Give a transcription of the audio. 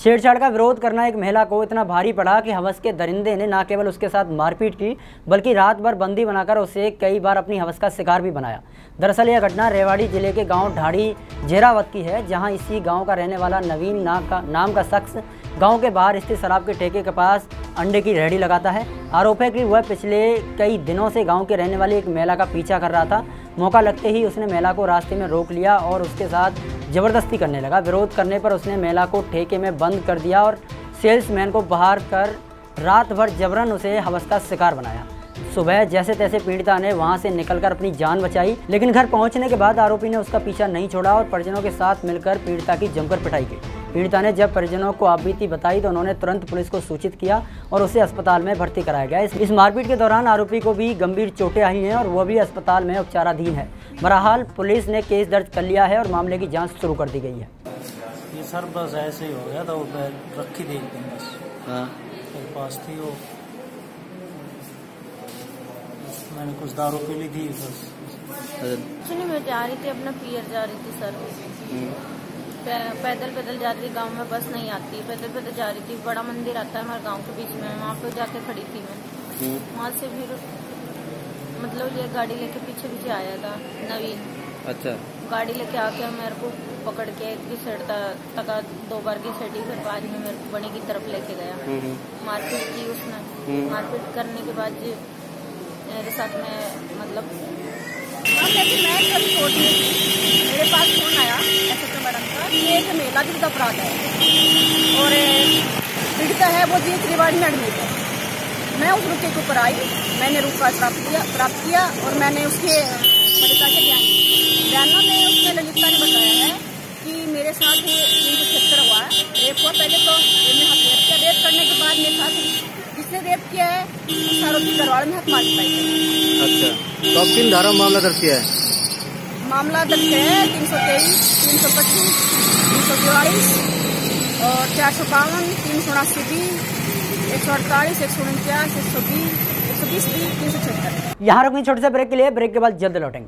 छेड़छाड़ का विरोध करना एक महिला को इतना भारी पड़ा कि हवस के दरिंदे ने न केवल उसके साथ मारपीट की, बल्कि रात भर बंदी बनाकर उसे कई बार अपनी हवस का शिकार भी बनाया। दरअसल यह घटना रेवाड़ी ज़िले के गाँव ढाड़ी जेरावत की है, जहाँ इसी गाँव का रहने वाला नवीन नाम का नाम का शख्स गाँव के बाहर स्थित शराब के ठेके के पास अंडे की रेहड़ी लगाता है। आरोप है कि वह पिछले कई दिनों से गाँव के रहने वाली एक महिला का पीछा कर रहा था। मौका लगते ही उसने महिला को रास्ते में रोक लिया और उसके साथ ज़बरदस्ती करने लगा। विरोध करने पर उसने महिला को ठेके में बंद कर दिया और सेल्समैन को बाहर कर रात भर जबरन उसे हवस का शिकार बनाया। सुबह जैसे तैसे पीड़िता ने वहाँ से निकलकर अपनी जान बचाई, लेकिन घर पहुँचने के बाद आरोपी ने उसका पीछा नहीं छोड़ा और परिजनों के साथ मिलकर पीड़िता की जमकर पिटाई की। पीड़िता ने जब परिजनों को आपबीती बताई तो उन्होंने तुरंत पुलिस को सूचित किया और उसे अस्पताल में भर्ती कराया गया। इस मारपीट के दौरान आरोपी को भी गंभीर चोटें आई हैं और वह भी अस्पताल में उपचाराधीन है। बहरहाल पुलिस ने केस दर्ज कर लिया है और मामले की जाँच शुरू कर दी गई है। ये सर बस ऐसे ही हो गया था वो रखी थी एक दिन बस। हाँ। पास थी वो। मैंने कुछ दारू पी ली थी बस। कुछ नहीं मैं जा रही थी अपना पियर जा रही थी सर। पैदल पैदल जा रही गाँव में बस नहीं आती। पैदल पैदल जा रही थी बड़ा मंदिर आता है हमारे गाँव के बीच में वहाँ पे जाके खड़ी थी मैं। वहाँ से फिर मतलब ये गाड़ी लेके पीछे पीछे आया था नवीन। अच्छा। गाड़ी लेके आके मेरे को पकड़ के की साइड तक दो बार की साइड फिर बाद में मेरे को बड़ी की तरफ़ लेके गया मारपीट की उसने। मारपीट करने के बाद मेरे साथ में मतलब हाँ मैं कभी छोटी मेरे पास फ़ोन आया एस एस कि एक मेला विरुद्ध अपराध है। और पीड़िता है, वो जी त्रिवाड़ी में एडमिट है। मैं उस रुके के ऊपर आई, मैंने रूप का प्राप्त किया प्राप्त किया, और मैंने उसके पीड़िता के बयान बयानों में उसने ललिता ने बताया है कि मेरे साथ तीन सौ छिहत्तर हुआ है। रेप हुआ पहले तो मैंने रेप करने के बाद मेरे साथ जिसने रेप किया है, उस आरोपी गरवाड़ में हाथ मारी पाई अच्छा तो किन धारा मामला दर्ज किया है? मामला दर्ज है, तीन सौ तेईस, तीन सौ पच्चीस, तीन सौ चौवालीस और चार सौ बावन, तीन सौ उनासी बी, एक सौ अड़तालीस, एक सौ उनचास, एक सौ बीस, एक सौ बीस बी, तीन सौ छहत्तर यहाँ रुकनी छोटे से ब्रेक के लिए ब्रेक के बाद जल्द लौटेंगे।